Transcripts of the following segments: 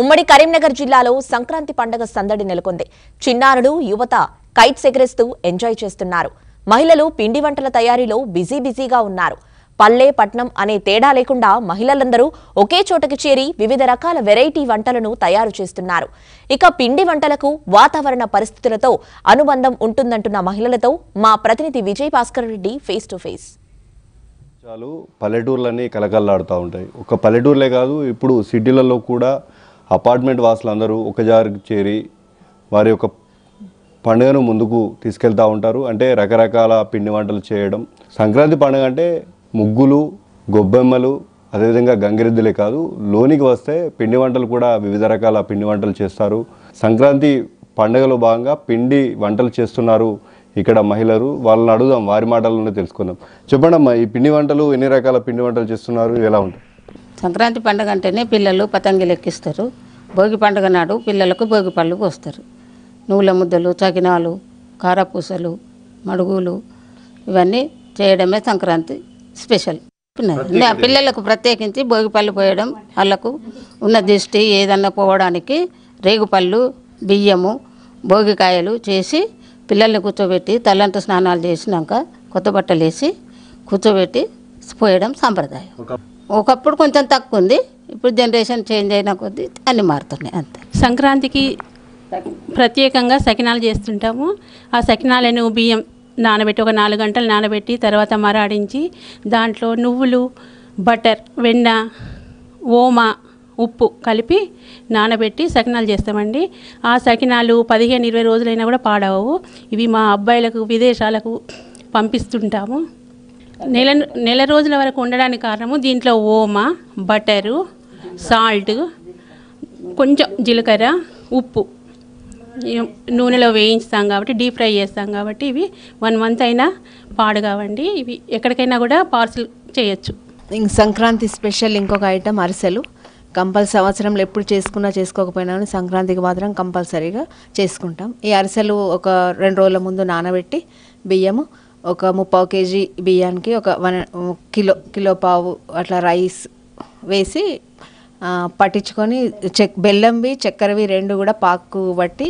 ఉమ్మడి కరీంనగర్ జిల్లాలో సంక్రాంతి పండగ సందడి నెలకొంది. చిన్నారులు యువత కైట్స్ ఎగరేస్తూ ఎంజాయ్ చేస్తున్నారు. మహిళలు పిండి వంటల తయారీలో బిజీ బిజీగా ఉన్నారు. పల్లె పట్నం అనే తేడా లేకుండా మహిళలందరూ ఒకే చోటకి చేరి వివిధ రకాల వెరైటీ వంటలను తయారు చేస్తున్నారు. ఇక పిండి వంటలకు వాతావరణ పరిస్థితులతో అనుబంధం ఉంటుందంటున్న మహిళలతో మా ప్రతినిధి Vijay Bhaskar Reddy face to face. చాలు పల్లెటూర్లన్నీ కలకల్లాడుతూ ఉంటాయి. ఒక పల్లెటూర్లే కాదు ఇప్పుడు సిటీలలో కూడా అపార్ట్మెంట్ వాసులందరూ ఒకజారు చేరి వారి యొక్క పండుగను ముందుకు తీసుకెళ్తూ ఉంటారు. అంటే రకరకాల పిండి వంటలు చేయడం. సంక్రాంతి పండుగ అంటే ముగ్గులు గొబ్బెమ్మలు అదేవిధంగా గంగిరెద్దులే కాదు లోనికి వస్తే పిండి వంటలు కూడా వివిధ రకాల పిండి వంటలు చేస్తారు. సంక్రాంతి పండుగలో భాగంగా పిండి వంటలు చేస్తున్నారు ఇక్కడ మహిళలు. వాళ్ళని అడుగుదాం వారి మాటల్లోనే తెలుసుకుందాం. చెప్పండి అమ్మా ఈ పిండి వంటలు ఎన్ని రకాల పిండి వంటలు చేస్తున్నారు? ఎలా ఉంటాయి? సంక్రాంతి పండుగ అంటేనే పిల్లలు పతంగిలు ఎక్కిస్తారు. భోగి పండుగ నాడు పిల్లలకు భోగి పళ్ళు పోస్తారు. నువ్వుల ముద్దలు చకినాలు కారపూసలు మడుగులు ఇవన్నీ చేయడమే సంక్రాంతి స్పెషల్. పిల్లలకు ప్రత్యేకించి భోగి పళ్ళు పోయడం వాళ్ళకు ఉన్న దిష్టి ఏదన్నా పోవడానికి రేగుపళ్ళు బియ్యము భోగికాయలు చేసి పిల్లల్ని కూర్చోబెట్టి తలంట స్నానాలు చేసినాక కొత్త బట్టలు వేసి కూర్చోబెట్టి పోయడం సాంప్రదాయం. ఒకప్పుడు కొంచెం తక్కువ ఉంది ఇప్పుడు జనరేషన్ చేంజ్ అయిన కొద్దీ అన్నీ మారుతున్నాయి అంతే. సంక్రాంతికి ప్రత్యేకంగా సకినాలు చేస్తుంటాము. ఆ సకినాలను బియ్యం నానబెట్టి ఒక నాలుగు గంటలు నానబెట్టి తర్వాత మరాడించి దాంట్లో నువ్వులు బటర్ వెన్న ఓమ ఉప్పు కలిపి నానబెట్టి సకినాలు చేస్తామండి. ఆ సకినాలు పదిహేను ఇరవై రోజులైనా కూడా పాడవవు. ఇవి మా అబ్బాయిలకు విదేశాలకు పంపిస్తుంటాము. నెల నెల రోజుల వరకు ఉండడానికి కారణము దీంట్లో ఓమ బటరు సాల్ట్ కొంచెం జీలకర్ర ఉప్పు. నూనెలో వేయించుతాం కాబట్టి డీప్ ఫ్రై చేస్తాం కాబట్టి ఇవి వన్ మంత్ అయినా పాడు కావండి. ఇవి ఎక్కడికైనా కూడా పార్సిల్ చేయొచ్చు. ఇంక సంక్రాంతి స్పెషల్ ఇంకొక ఐటమ్ అరిసెలు. కంపల్ సంవత్సరంలో ఎప్పుడు చేసుకున్నా చేసుకోకపోయినా కానీ సంక్రాంతికి మాత్రం కంపల్సరీగా చేసుకుంటాం. ఈ అరిసెలు ఒక రెండు రోజుల ముందు నానబెట్టి బియ్యము ఒక ముప్పావు కేజీ బియ్యానికి ఒక వన్ కిలో కిలో పావు అట్లా రైస్ వేసి పట్టించుకొని చెక్ బెల్లంవి చక్కెరవి రెండు కూడా పాకు బట్టి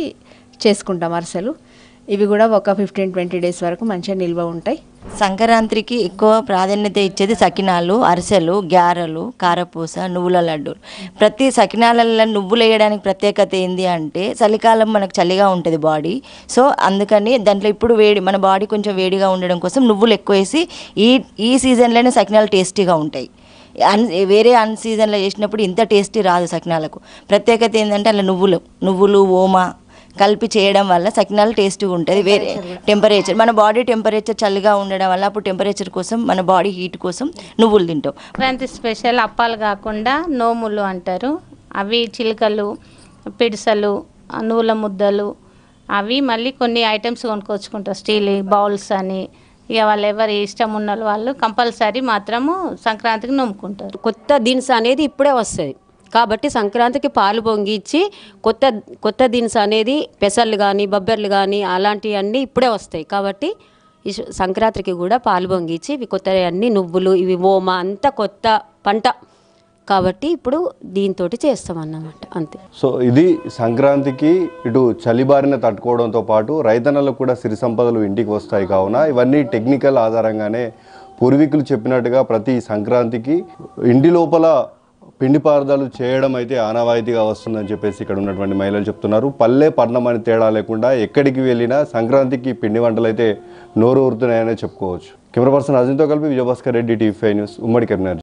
చేసుకుంటాం అరిసెలు. ఇవి కూడా ఒక ఫిఫ్టీన్ ట్వంటీ డేస్ వరకు మంచిగా నిల్వ ఉంటాయి. సంక్రాంతికి ఎక్కువ ప్రాధాన్యత ఇచ్చేది సకినాలు అరిసెలు గ్యారెలు కారపూస నువ్వుల లడ్డూలు. ప్రతి సకినాలలో నువ్వులు వేయడానికి ప్రత్యేకత ఏంది అంటే చలికాలం మనకు చలిగా ఉంటుంది బాడీ. సో అందుకని దాంట్లో ఇప్పుడు వేడి మన బాడీ కొంచెం వేడిగా ఉండడం కోసం నువ్వులు ఎక్కువ వేసి ఈ ఈ సీజన్లోనే సకినాలు టేస్టీగా ఉంటాయి. అన్ వేరే అన్ సీజన్లో చేసినప్పుడు ఇంత టేస్టీ రాదు సకినాలకు. ప్రత్యేకత ఏంటంటే అలా నువ్వులు నువ్వులు ఓమ కలిపి చేయడం వల్ల సకినాలు టేస్ట్గా ఉంటుంది. వేరే టెంపరేచర్ మన బాడీ టెంపరేచర్ చలిగా ఉండడం వల్ల అప్పుడు టెంపరేచర్ కోసం మన బాడీ హీట్ కోసం నువ్వులు తింటాం. సంక్రాంతి స్పెషల్ అప్పాలు కాకుండా నోములు అంటారు. అవి చిలుకలు పిడిసలు నువ్వుల ముద్దలు అవి మళ్ళీ కొన్ని ఐటమ్స్ కొనుక్కొచ్చుకుంటారు. స్టీల్ బౌల్స్ అని. ఇక వాళ్ళు ఎవరు ఇష్టం ఉన్న వాళ్ళు కంపల్సరీ మాత్రము సంక్రాంతికి నమ్ముకుంటారు. కొత్త దినుసు అనేది ఇప్పుడే వస్తుంది. కాబట్టి సంక్రాంతికి పాలు పొంగిచ్చి కొత్త కొత్త దినుసు అనేది పెసర్లు కానీ బొబ్బర్లు కానీ అలాంటివన్నీ ఇప్పుడే వస్తాయి. కాబట్టి సంక్రాంతికి కూడా పాలు పొంగిచ్చి ఇవి కొత్త అన్ని నువ్వులు ఇవి ఓమ అంతా కొత్త పంట. కాబట్టి ఇప్పుడు దీంతో చేస్తామన్నమాట. అంతే. సో ఇది సంక్రాంతికి ఇటు చలిబారిన తట్టుకోవడంతో పాటు రైతన్నలకు కూడా సిరి సంపదలు ఇంటికి వస్తాయి కావున ఇవన్నీ టెక్నికల్ ఆధారంగానే పూర్వీకులు చెప్పినట్టుగా ప్రతి సంక్రాంతికి ఇంటి లోపల పిండి పదార్థాలు చేయడం అయితే ఆనవాయితీగా వస్తుందని చెప్పేసి ఇక్కడ ఉన్నటువంటి మహిళలు చెప్తున్నారు. పల్లె పట్నం అని తేడా లేకుండా ఎక్కడికి వెళ్ళినా సంక్రాంతికి పిండి వంటలు అయితే నోరు ఊరుతున్నాయనే చెప్పుకోవచ్చు. కెమెరా పర్సన్ అజింతో కలిపి Vijayabhaskar Reddy TV five news ఉమ్మడి కరీంనగర్.